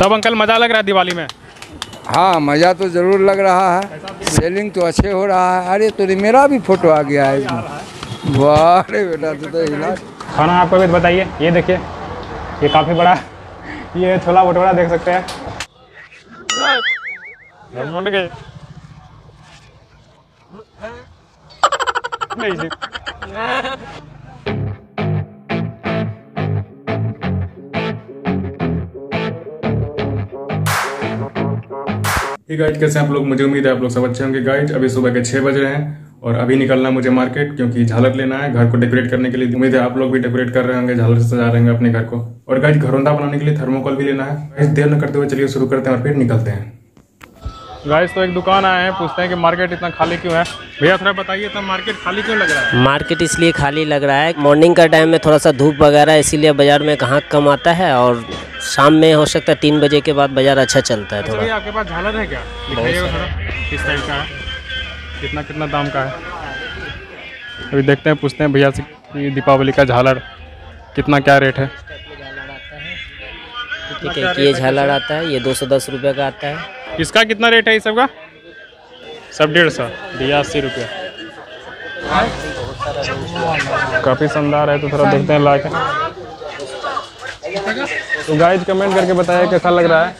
तब अंकल मज़ा लग रहा है दिवाली में? हाँ मज़ा तो ज़रूर लग रहा है। सेलिंग तो अच्छे हो रहा है। अरे तो मेरा भी फ़ोटो आ गया है। इसमें वाह बेटा तो, तो खाना आपको भी बताइए। ये देखिए। ये काफ़ी बड़ा ये छोला भटूरा देख सकते हैं। मुंड ये गाइड कैसे आप लोग? मुझे उम्मीद है आप लोग सब अच्छे होंगे। गाइड अभी सुबह के छह बज रहे हैं और अभी निकलना है मुझे मार्केट क्योंकि झालर लेना है। घर को डेकोरेट करने के लिए उम्मीद है आप लोग भी डेकोरेट कर रहे होंगे झालर से सजा रहे होंगे अपने घर को। और गाइड घरौंदा बनाने के लिए थर्मोकॉल भी लेना है। गाइस देर न करते हुए चलिए शुरू करते हैं और फिर निकलते हैं। गाइस तो एक दुकान आए हैं पूछते हैं कि मार्केट इतना खाली क्यों है? भैया थोड़ा बताइए इतना मार्केट खाली क्यों लग रहा है? मार्केट इसलिए खाली लग रहा है। मॉर्निंग का टाइम में थोड़ा सा धूप वगैरह इसीलिए बाज़ार में कहाँ कम आता है और शाम में हो सकता है तीन बजे के बाद बाज़ार अच्छा चलता है अच्छा थोड़ा। भैया आपके पास झालर है क्या? किस टाइप का है? कितना कितना दाम का है? अभी देखते हैं पूछते हैं भैया से कि दीपावली का झालर कितना क्या रेट है? ठीक है ये झालर आता है ये दो सौ दस रुपये का आता है। इसका कितना रेट है ये सब का सब डेढ़ सौ। भैया अस्सी रुपया। काफ़ी शानदार है तो थोड़ा देखते हैं ला के तो गाइज़ कमेंट करके बताइए कैसा लग रहा है।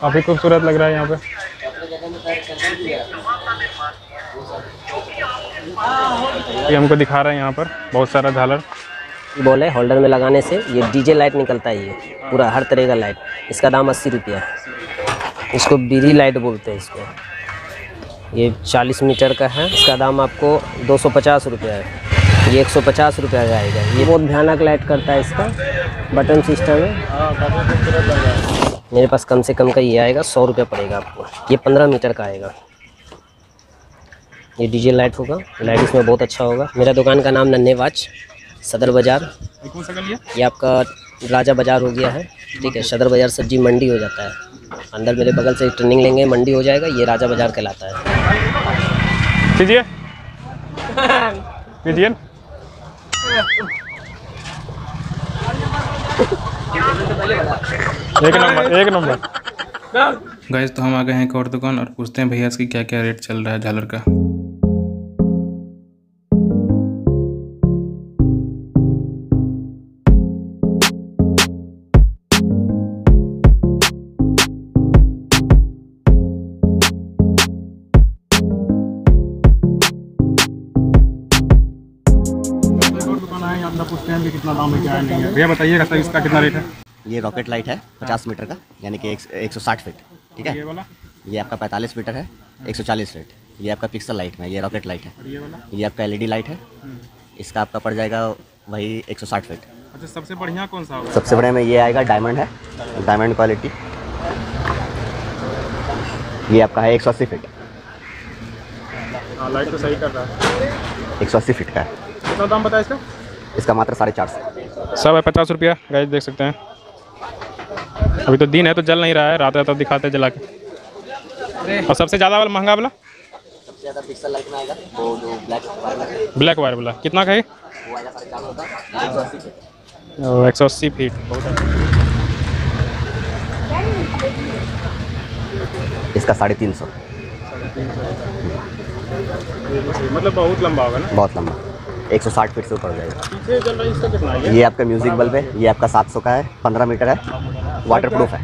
काफ़ी खूबसूरत लग रहा है यहाँ पे। ये हमको दिखा रहे हैं यहाँ पर बहुत सारा झालर। बॉल होल्डर में लगाने से ये डीजे लाइट निकलता है ये, पूरा हर तरह का लाइट इसका दाम अस्सी रुपया इसको बीरी लाइट बोलते हैं इसको। ये चालीस मीटर का है, इसका दाम आपको दो सौ पचास रुपया है। ये एक सौ पचास रुपया का आएगा ये बहुत भयानक लाइट करता है इसका। बटन सिस्टम है। मेरे पास कम से कम का ये आएगा सौ रुपया पड़ेगा आपको। ये पंद्रह मीटर का आएगा। ये डीजे लाइट होगा। लाइट इसमें बहुत अच्छा होगा। मेरा दुकान का नाम नन्हे वाच सदर बाज़ार। ये कौन सा गली है ये आपका राजा बाज़ार हो गया है। ठीक है सदर बाज़ार सब्ज़ी मंडी हो जाता है। अंदर मेरे बगल से ट्रेनिंग लेंगे मंडी हो जाएगा। ये राजा बाज़ार कहलाता है। कीजिए कीजिए एक नंबर एक नंबर। गाइस तो हम आ गए हैं एक और दुकान और पूछते हैं भैया इसकी क्या क्या रेट चल रहा है झालर का। भैया बताइएगा सर इसका कितना रेट है? ये रॉकेट लाइट है 50 मीटर का यानी कि एक सौ साठ फीट ठीक ये है वाला? ये आपका 45 मीटर है 140 फीट ये आपका पिक्सल लाइट में ये रॉकेट लाइट है। ये वाला? ये आपका एलईडी लाइट है इसका आपका पड़ जाएगा वही 160 फीट अच्छा सबसे बढ़िया कौन सा होगा? सबसे बढ़िया में ये आएगा डायमंड है डायमंड क्वालिटी ये आपका है 180 फीट हाँ लाइट तो सही कर रहा है। 180 फीट का है। कितना दाम बताया इसका? इसका मात्र साढ़े चार सौ। सब है पचास रुपया। गाइस देख सकते हैं। अभी तो दिन है तो जल नहीं रहा है। रात है तो दिखाते हैं जला के। और सबसे ज़्यादा वाला महँगा वाला? ज़्यादा पिक्सल लाइट में आएगा। वो जो ब्लैक ब्लैक वायर वाला। कितना का है? वो एक सौ अस्सी फीट इसका साढ़े तीन सौ। मतलब बहुत लंबा होगा ना? बहुत लंबा। 160 फीट से ऊपर जाएगा। ये आपका म्यूज़िक बल्ब है ये आपका 700 का है 15 मीटर है वाटर प्रूफ है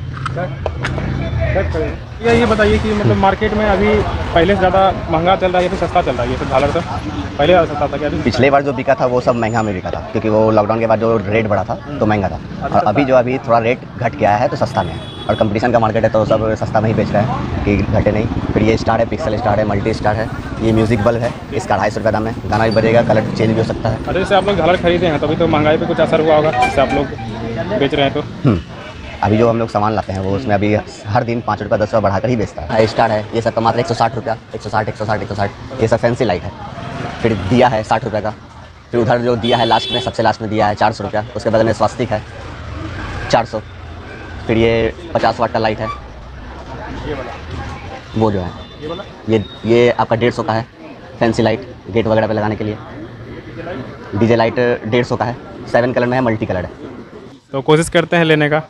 ये ये बताइए कि मतलब मार्केट में अभी पहले से ज़्यादा महँगा चल रहा है या फिर सस्ता चल रहा है? ये सब झालर सब पहले ज़्यादा सस्ता था क्या? पिछले बार जो बिका था वो सब महँगा में बिका था क्योंकि वो लॉकडाउन के बाद जो रेट बढ़ा था तो महँगा था। और अभी जो अभी थोड़ा रेट घट गया है तो सस्ता में है। और कंपटीशन का मार्केट है तो सब सस्ता में ही बेच रहे हैं कि घटे नहीं। फिर ये स्टार है पिक्सल स्टार है मल्टी स्टार है ये म्यूज़िक बल्ब है इसका ढाई सौ रुपये दाम है। गाना भी बजेगा कलर चेंज भी हो सकता है। अरे जैसे आप लोग झालर खरीदे हैं तभी तो महँगाई पर कुछ असर हुआ होगा जैसे आप लोग बेच रहे हैं तो। हम्म। अभी जो हम लोग सामान लाते हैं वो उसमें अभी हर दिन पाँच रुपया दस रुपया बढ़ाकर ही बेचता है। हाई स्टार है ये सब का मात्र एक सौ साठ रुपया एक सौ साठ एक सौ साठ एक सौ साठ। ये सब फैंसी लाइट है। फिर दिया है साठ रुपये का। फिर उधर जो दिया है लास्ट में सबसे लास्ट में दिया है चार सौ रुपया उसके बाद में स्वास्तिक है चार सौ। फिर ये पचास वाट का लाइट है। वो जो है। ये ये ये आपका डेढ़ सौ का है फैंसी लाइट गेट वगैरह पे लगाने के लिए। डीजे लाइट डेढ़ सौ का है। सेवन कलर में है मल्टी कलर है। तो कोशिश करते हैं लेने का।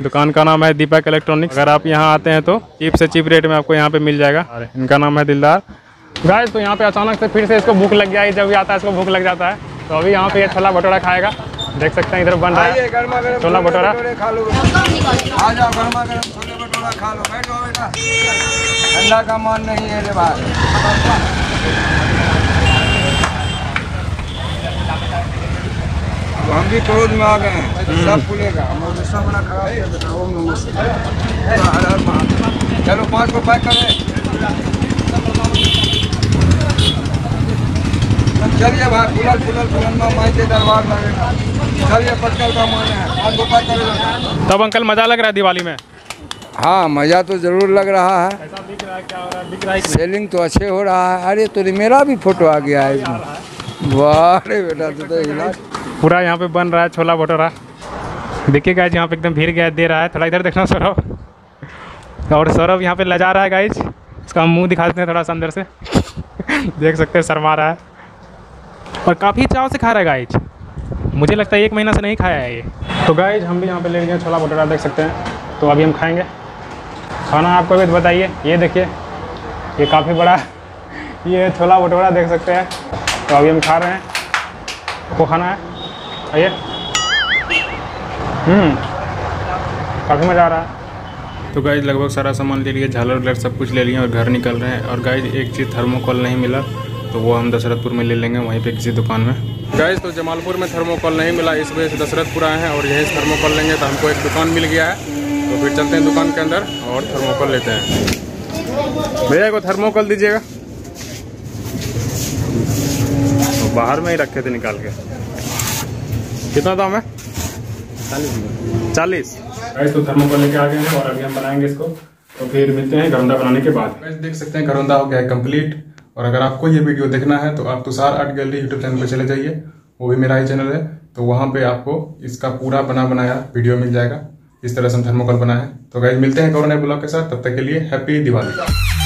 दुकान का नाम है दीपक इलेक्ट्रॉनिक्स। अगर आप यहाँ आते हैं तो चीप से चीप रेट में आपको यहाँ पे मिल जाएगा। और इनका नाम है दिलदार। गाइस तो यहाँ पे अचानक से फिर से इसको भूख लग गया। है जब भी आता है इसको भूख लग जाता है। तो अभी यहाँ पे ये छोला भटोरा खाएगा। देख सकते हैं इधर बन रहा है। छोला भटोरा। ठंडा का मान नहीं है रे हम भी क्रोध में आ गए हैं। सब खुलेगा। खराब ओम नमः हर हर महादेव। चलो पाँच को पैक करें। चलिए भाई फुलल फुलल फुलन्ना माई के दरबार लगेगा चलिए पटकल का मान है। पाँच पैक करेगा। तब अंकल मज़ा लग रहा है दिवाली में? हाँ मज़ा तो ज़रूर लग रहा है। दिख रहा है क्या हो रहा है? दिख रहा है सेलिंग तो अच्छे हो रहा है। अरे तो मेरा भी फ़ोटो आ गया है। वाह बेटा तो, तो हिला पूरा यहाँ पे बन रहा है छोला भटूरा। देखिए गाइज़ यहाँ पे एकदम भीड़ गया, दे रहा है। थोड़ा इधर देखना सौरभ। और सौरभ यहाँ पे लजा रहा है गाइज़ इसका मुँह दिखा देते हैं थोड़ा सा अंदर से। देख सकते हैं, शर्मा रहा है। और काफ़ी चाव से खा रहा है गाइज़ मुझे लगता है एक महीना से नहीं खाया है ये। तो गाइज़ हम भी यहाँ पे ले लिए छोला भटूरा, देख सकते हैं। तो अभी हम खाएँगे। खाना आपको भी बताइए। ये देखिए, ये काफ़ी बड़ा ये छोला भटूरा देख सकते हैं। तो अभी हम खा रहे हैं। आपको खाना है। आइए। हम्म काफ़ी मज़ा आ रहा है। तो गाइज़ लगभग सारा सामान ले लिए झालर वगैरह सब कुछ ले लिए और घर निकल रहे हैं। और गाइज़ एक चीज़ थर्मोकॉल नहीं मिला तो वो हम दशरथपुर में ले लेंगे वहीं पे किसी दुकान में। गाइज़ तो जमालपुर में थर्मोकॉल नहीं मिला इस वजह से दशरथपुर आए हैं और यहीं से थर्मोकॉल लेंगे तो हमको एक दुकान मिल गया है। तो फिर चलते हैं दुकान के अंदर और थर्मोकॉल लेते हैं। भैया को थर्मोकॉल दीजिएगा। तो बाहर में ही रखे थे निकाल के। कितना दाम है? चालीस गाइस तो थर्मोकॉल लेके आ गए हैं और अभी हम बनाएँगे इसको। तो फिर मिलते हैं घरौंदा बनाने के बाद। गाइस देख सकते हैं घरौंदा हो गया है कंप्लीट और अगर आपको ये वीडियो देखना है तो आप Tushar art gallery YouTube channel पे चले जाइए। वो भी मेरा ही चैनल है। तो वहाँ पे आपको इसका पूरा बना बनाया वीडियो मिल जाएगा। इस तरह से हम थर्मोकॉल बनाए हैं। तो गाइस मिलते हैं और ब्लॉग के साथ। तब तक के लिए हैप्पी दिवाली।